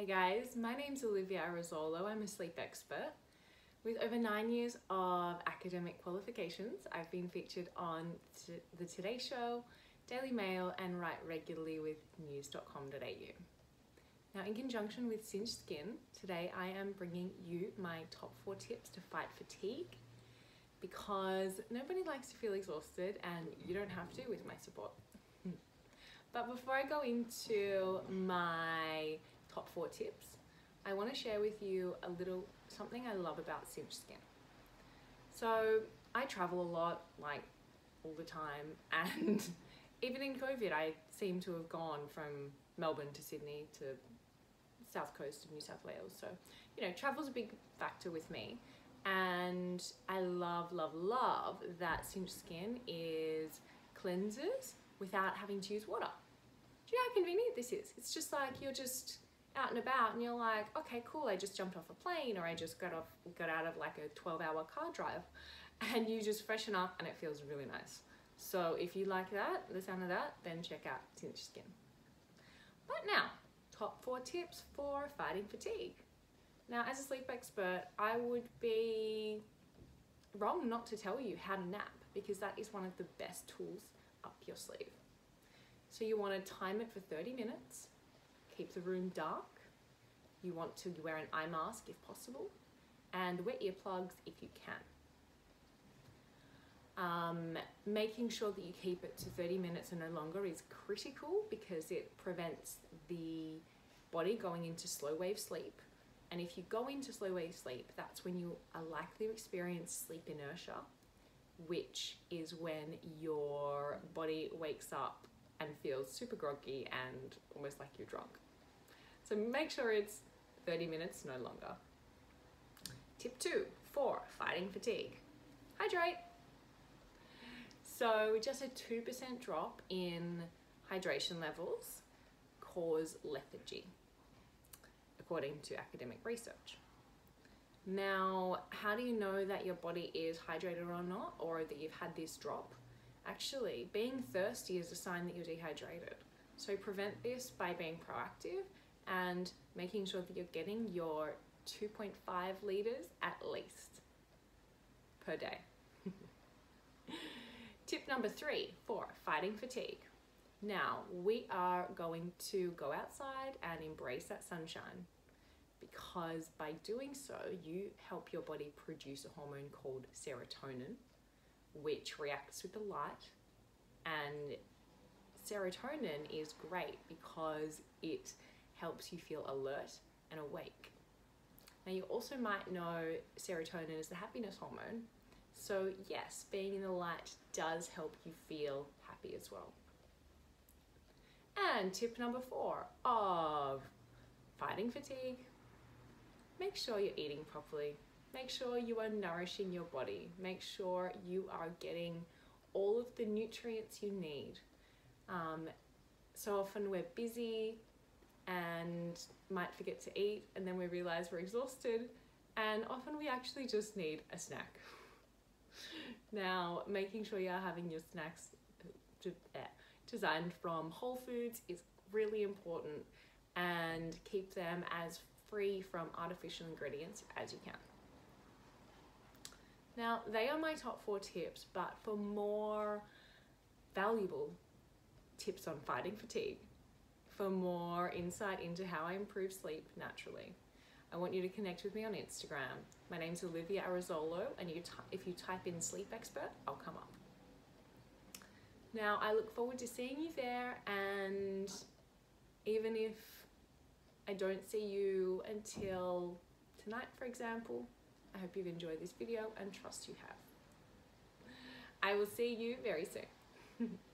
Hey guys, my name's Olivia Arezzolo. I'm a sleep expert. With over nine years of academic qualifications, I've been featured on The Today Show, Daily Mail, and write regularly with news.com.au. Now, in conjunction with Cinch Skin, today I am bringing you my top four tips to fight fatigue because nobody likes to feel exhausted and you don't have to with my support. but before I go into my top four tips, I want to share with you a little something I love about Cinch Skin. So I travel a lot, like all the time, and even in COVID, I seem to have gone from Melbourne to Sydney to south coast of New South Wales. So, you know, travel's a big factor with me. And I love, love, love that Cinch Skin is cleanses without having to use water. Do you know how convenient this is? It's just like you're just out and about and you're like, okay, cool, I just jumped off a plane or I just got off got out of like a 12 hour car drive and you just freshen up and it feels really nice. So if you like that, the sound of that, then check out Cinch Skin. But now, top four tips for fighting fatigue. Now, as a sleep expert, I would be wrong not to tell you how to nap because that is one of the best tools up your sleeve. So you want to time it for 30 minutes keep the room dark. You want to wear an eye mask if possible and wear earplugs if you can. Um, making sure that you keep it to 30 minutes and no longer is critical because it prevents the body going into slow wave sleep. And if you go into slow wave sleep, that's when you are likely to experience sleep inertia, which is when your body wakes up and feels super groggy and almost like you're drunk. So make sure it's 30 minutes, no longer. Tip two, for fighting fatigue. Hydrate. So just a 2% drop in hydration levels cause lethargy, according to academic research. Now, how do you know that your body is hydrated or not, or that you've had this drop? Actually, being thirsty is a sign that you're dehydrated. So prevent this by being proactive and making sure that you're getting your 2.5 liters at least per day. Tip number three for fighting fatigue. Now, we are going to go outside and embrace that sunshine because by doing so, you help your body produce a hormone called serotonin, which reacts with the light. And serotonin is great because it helps you feel alert and awake. Now, you also might know serotonin is the happiness hormone. So, yes, being in the light does help you feel happy as well. And tip number four of fighting fatigue make sure you're eating properly. Make sure you are nourishing your body. Make sure you are getting all of the nutrients you need. Um, so often we're busy, and might forget to eat and then we realize we're exhausted and often we actually just need a snack. now, making sure you're having your snacks designed from whole foods is really important and keep them as free from artificial ingredients as you can. Now, they are my top four tips, but for more valuable tips on fighting fatigue, for more insight into how I improve sleep naturally. I want you to connect with me on Instagram. My name's Olivia Arezzolo, and you if you type in sleep expert, I'll come up. Now, I look forward to seeing you there, and even if I don't see you until tonight, for example, I hope you've enjoyed this video and trust you have. I will see you very soon.